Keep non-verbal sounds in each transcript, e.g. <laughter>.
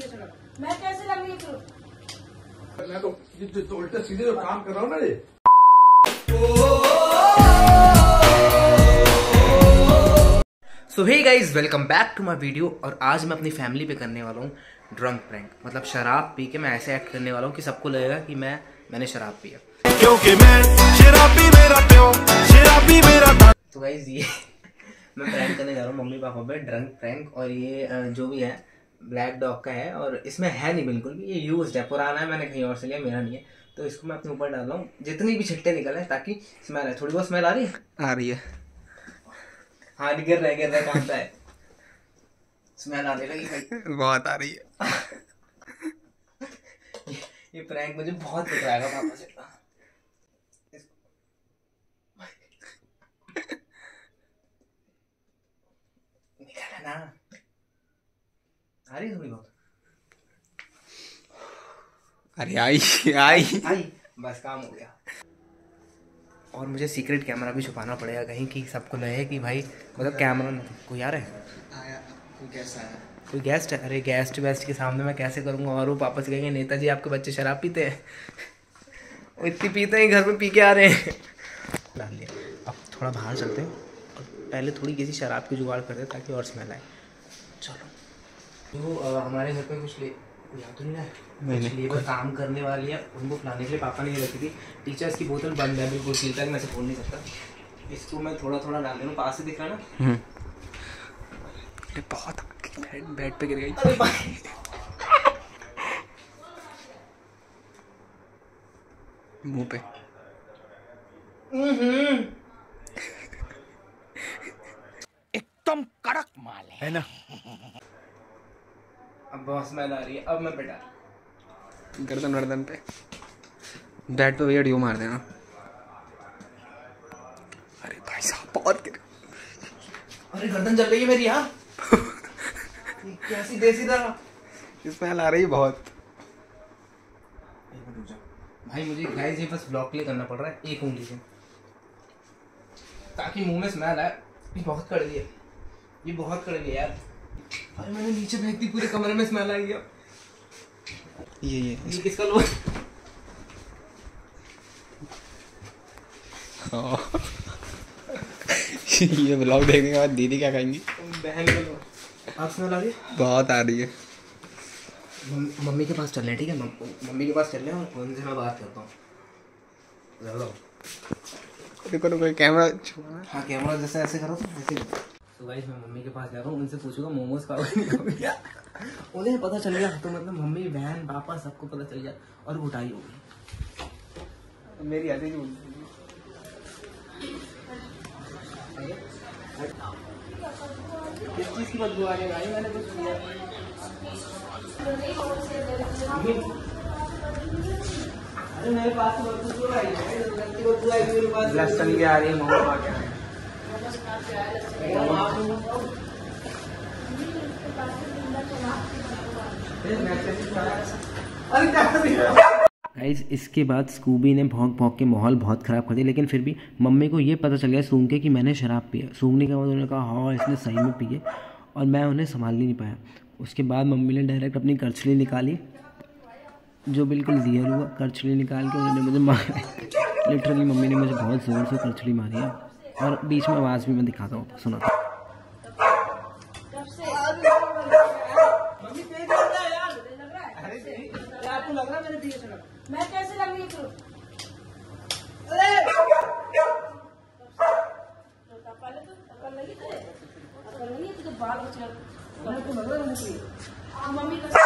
सड़क मैं कैसे लगी फिर मैं तो ये तो- तो उल्टे सीधे जो काम कर रहा हूँ ना ये। So hey guys welcome back to my video और आज मैं अपनी फैमिली पे करने वाला हूँ ड्रंक प्रैंक मतलब शराब पी के मैं ऐसे एक्ट करने वाला हूँ कि सबको लगेगा कि मैं मैंने शराब पिया क्योंकि मैं शराबी मेरा प्यो शराबी मेरा तो गाइज़ ये <laughs> मैं प्रैंक करने जा रहा हूँ मम्मी पापा पे ड्रंक प्रैंक और ये जो भी है ब्लैक डॉग का है और इसमें है नहीं बिल्कुल भी ये यूज़ है पुराना है मैंने कहीं और से लिया मेरा नहीं है। तो इसको मैं अपने ऊपर डाल रहा हूँ जितनी भी छिट्टे निकले ताकि स्मेल है थोड़ी बहुत स्मेल आ रही है? आ रही है। हाँ गिर रहा है गिर रहा है कहाँ है स्मेल आने लगी भाई। <laughs> बहुत आ रही है। <laughs> ये प्रैंक मुझे बहुत पिटवाएगा पापा से निकल है ना आ रही है थोड़ी बहुत अरे आई आई। आई बस काम हो गया। और मुझे सीक्रेट कैमरा भी छुपाना पड़ेगा कहीं कि सबको लगे कि भाई मतलब कैमरा कोई आ रहा है? आया कोई गेस्ट है अरे गेस्ट वेस्ट के सामने मैं कैसे करूँगा? और वो पापा से कहेंगे नेताजी आपके बच्चे शराब पीते हैं? वो इतनी पीते हैं घर में पी के आ रहे हैं। डाल लिया अब थोड़ा बाहर चलते हैं। और पहले थोड़ी किसी शराब की जुगाड़ करते हैं ताकि और स्मेल आए। चलो। तो अ, हमारे घर पे कुछ ले याद तो नहीं है? कुछ लेबर काम करने वाली है उनको पिलाने के लिए पापा ने ये रखी थी। टीचर्स की बोतल बंद है बिल्कुल सील तक मैं से खोल नहीं सकता इसको मैं थोड़ा थोड़ा डाल दे रहा हूँ पास से दिख रहा है ना? अरे बहुत बेड बेड पे गिर गई। अरे भाई। मुँह पे। एकदम कड़क माल है ना? बहुत स्मेल आ रही है। अब मैं बेटा गर्दन वर्दन पे। बेड पे भैया ड्यू मार देना। अरे भाई साहब बहुत गिर अरे गर्दन जल रही है मेरी यहाँ कैसी देसी दवा स्मेल आ रही है बहुत। भाई मुझे गाइस ये बस ब्लॉक के लिए करना पड़ रहा है एक उंगली से। ताकि मुँह में स्मेल आए। ये बहुत कड़वी है। ये बहुत कड़वी है यार। अरे मैंने नीचे फेंक दी पूरे कमरे में स्मेल आ गया ये ये। ये किसका लो <laughs> हाँ। ये ब्लॉग देखने के बाद दीदी क्या कहेंगी बहन का आप स्मेल आ रही है? बहुत आ रही है। मम- मम्मी के पास चल रहे हैं ठीक है? मम्मी के पास चल रहे हैं और उनसे मैं बात करता हूँ। रुको रुको कैमरा हाँ कैमरा जैसे ऐसे करो ऐसे तो गाइस मैं मम्मी के पास जा रहा हूँ उनसे पूछूँगा मोमोज खाओगे नहीं खाओगे? उन्हें पता चल गया तो मतलब मम्मी बहन पापा सबको पता चल गया और घुटाई हो गई। मेरी आती नहीं किस चीज़ की बदबू आ रही है भाई? मैंने कुछ किया। अरे मेरे पास तो बदबू क्यों आई है गलती बदबू आई मेरे पास लहसुन की आ रही है मोमो? आ गया अरे क्या कर रही है गाइज़ इसके बाद स्कूबी ने भौंक भौंक के माहौल बहुत ख़राब कर दिया, लेकिन फिर भी मम्मी को ये पता चल गया सूंघ के कि मैंने शराब पिया सूंघने के बाद उन्होंने कहा हाँ इसने सही में पिए और मैं उन्हें संभाल नहीं पाया। उसके बाद मम्मी ने डायरेक्ट अपनी करछली निकाली, जो बिल्कुल रियल हुआ। करछली निकाल के उन्होंने मुझे मारा। लिटरली मम्मी ने मुझे बहुत ज़ोर से करछली मारी है। और बीच में आवाज़ भी मैं दिखाता हूँ सुना। थे मम्मी का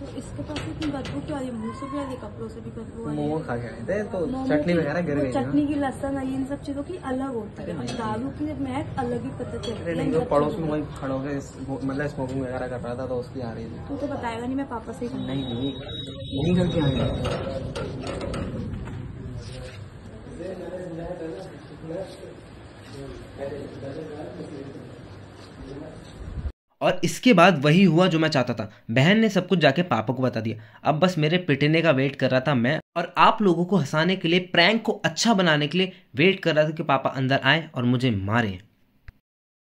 तो इसके पास इतनी बदबू क्यों आ रही है? मुँह से भी आ रही कपड़ों से भी बदबू आ रही मोमो खा के आए थे तो चटनी वगैरह चटनी की लहसन आई इन सब चीज़ों की अलग होती है। और दारू की महक अलग ही पता चलती है तो पड़ोस में वही खड़ो के मतलब स्मोकिंग वगैरह कर रहा था तो उसकी आ रही थी। तू तो बताएगा नहीं मैं पापा से नहीं नहीं करके आए और इसके बाद वही हुआ जो मैं चाहता था। बहन ने सब कुछ जाके पापा को बता दिया। अब बस मेरे पिटने का वेट कर रहा था मैं और आप लोगों को हंसाने के लिए प्रैंक को अच्छा बनाने के लिए वेट कर रहा था कि पापा अंदर आए और मुझे मारे।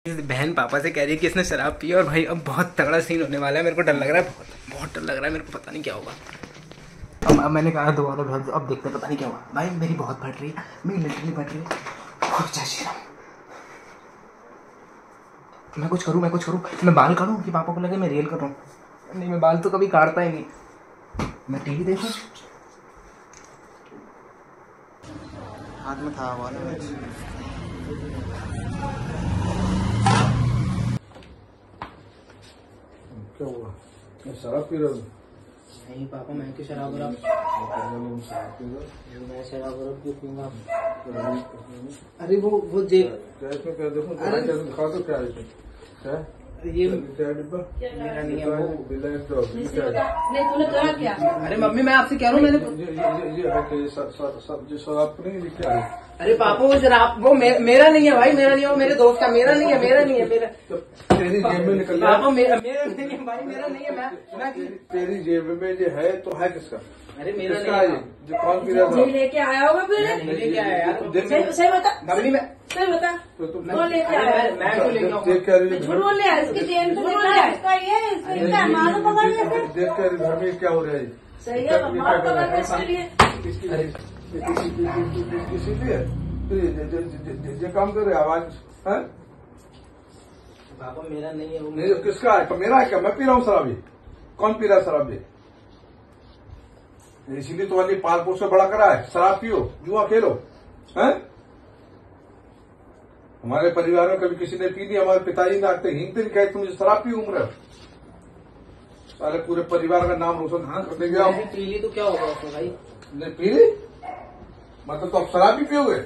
बहन पापा से कह रही है कि इसने शराब पी और भाई अब बहुत तगड़ा सीन होने वाला है। मेरे को डर लग रहा है, बहुत बहुत डर लग रहा है। मेरे को पता नहीं क्या होगा। अब अब मैंने कहा, दोबारा अब देखते पता नहीं क्या होगा भाई मेरी बहुत फट रही है, मेरी लिटरली फट रही है। मैं कुछ करूँ मैं कुछ करूँ। मैं बाल काटूँ कि पापा को लगे मैं रियल कर रहा हूँ नहीं मैं बाल तो कभी काटता ही नहीं। मैं टीवी देखूँ? हाथ में था ना क्या हुआ? मैं शराब पी रहा हूँ। नहीं पापा मैं क्यों शराब पी रहा हूँ मैं शराब वराब क्यों पीऊँगा? अरे वो वो जेब देखो दो क्या है ये है तो है अरे मम्मी मैं आपसे कह रहा हूँ मैंने ये ये ये ये है कि सब सब सब जो शराब नहीं लिखा है अरे पापा वो शराब वो मे, मेरा नहीं है भाई मेरा नहीं है वो मेरे दोस्त का मेरा नहीं है मेरा नहीं है मेरा तो तेरी जेब में निकल गया पापा मेरा मेरा नहीं है भाई मेरा नहीं है मैं मैं तेरी- तेरी जेब में जो है तो है किसका? अरे मेरा किसका नहीं है। जो कौन पी रहा था लेके आया होगा फिर? लेके आया यार सही सही बता। मैं सही बता। तो कौन लेके आया। मैं क्यों लेके आऊँगा झूठ बोल रहा है इसकी जेब में निकला है इसका ये इसका क्या पकड़ देख कर घर में क्या हो रहा है? सही है पकड़ इसके लिए। अरे इसीलिए ये- ये- ये- ये- ये काम कर रहे आवाज़ है? पापा मेरा नहीं है वो नहीं तो किसका है? तो मेरा है क्या? मैं पी रहा हूँ शराबी। कौन पी रहा है शराबी? इसीलिए तो वाली पालपुर से बड़ा करा है। शराब पियो जुआ खेलो हैं? हमारे परिवार में कभी किसी ने पी ली हमारे पिताजी ने आते हिंग दिन कहे तुम शराब पी उम्र सारे पूरे परिवार का नाम रोशन हाँ पी ली तो क्या होगा उसमें भाई? नहीं पी ली? मतलब तो आप शराब भी पियोगे?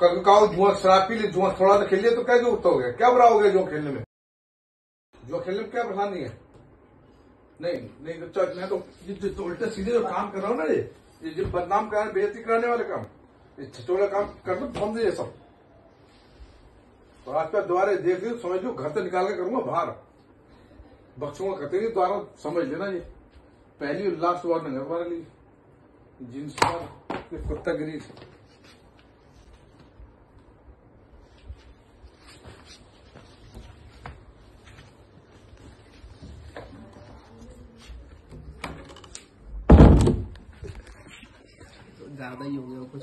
कहो जुआ शराब पी ली, जुआ थोड़ा सा खेल लिया तो क्या जो हो गया क्या बुरा हो गया जुआ खेलने में? जुआ खेलने में क्या परेशानी है? नहीं नहीं तो मैं तो ये तो उल्टे सीधे जो काम कर रहा हूँ ना ये ये जो बदनाम कराने बेइज्जती कराने वाले काम, ये छिचोड़ा काम कर दो बंद ये सब। तो आज का द्वारे देख ली, समझ लो, घर से निकाल के करूँगा बाहर। बख्शूँगा कहते द्वारा समझ लेना ये। पहली लास्ट बार नहीं हमारे लिए। जींस कुत्ता गिरी ज़्यादा ही हो गया, कुछ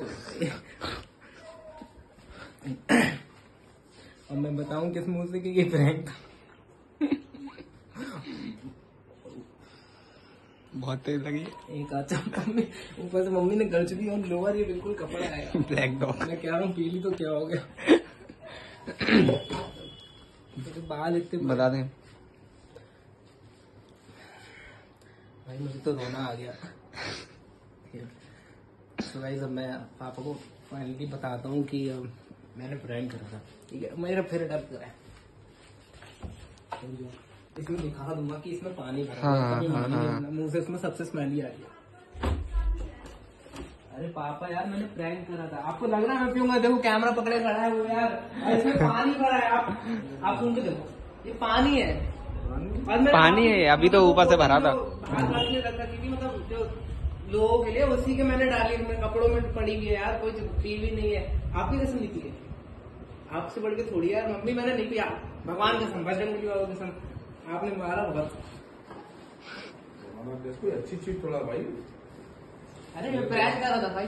अब मैं बताऊँ किस मुँह से कि ये प्रैंक था। बहुत तेज लगी। एक मम्मी ऊपर से मम्मी ने गलच दी और लोअर ये बिल्कुल कपड़ा आया ब्लैक डॉग मैं क्या हूँ पीली तो क्या हो गया? मेरे बाल इतने बता दें। भाई मुझे तो रोना आ गया। तो भाई जब मैं पापा को फाइनली बताता हूँ कि मैंने प्रैंक करा था। ठीक है? मेरा फिर डर लग रहा है। इसमें दिखा दूँगा कि इसमें पानी भरा हाँ, है हाँ, मुँह से इसमें सबसे स्मेल ही आ रही है अरे पापा यार मैंने प्रैंक करा था। आपको लग रहा है मैं पीऊँगा? देखो कैमरा पकड़े खड़ा है वो यार। इसमें पानी भरा है। आप आप सुन के देखो। ये पानी है। पानी है, अभी तो ऊपर से भरा था। मतलब जो लोगों के लिए उसी के मैंने डाली मैं कपड़ों में पड़ी हुई है यार कोई पी भी नहीं है। आपकी कसम पी है। आपसे बढ़ के थोड़ी यार मम्मी मैंने नहीं पिया। भगवान कसम बजरंग कसम। आपने मारा बहुत अच्छी चीज़ थोड़ा भाई। अरे मैं प्रयास कर रहा था भाई।